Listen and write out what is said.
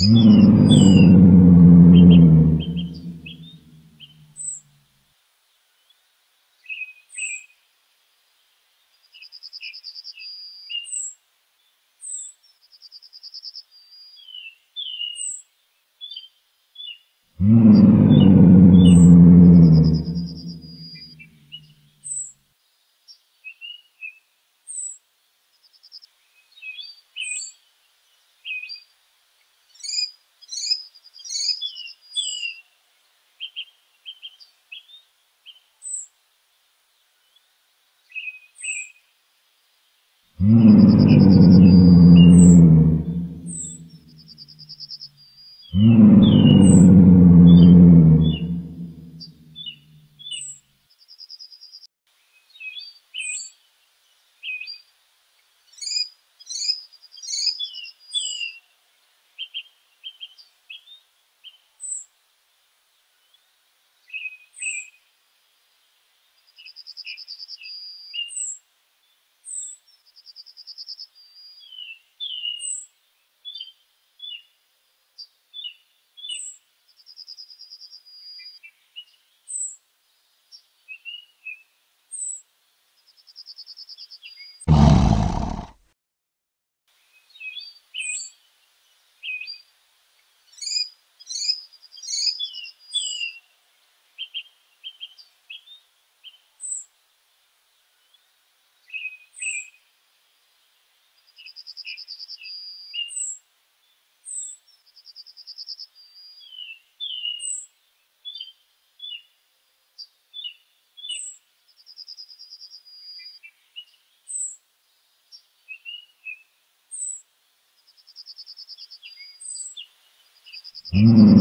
Mm. Mm-hmm.